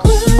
Ooh.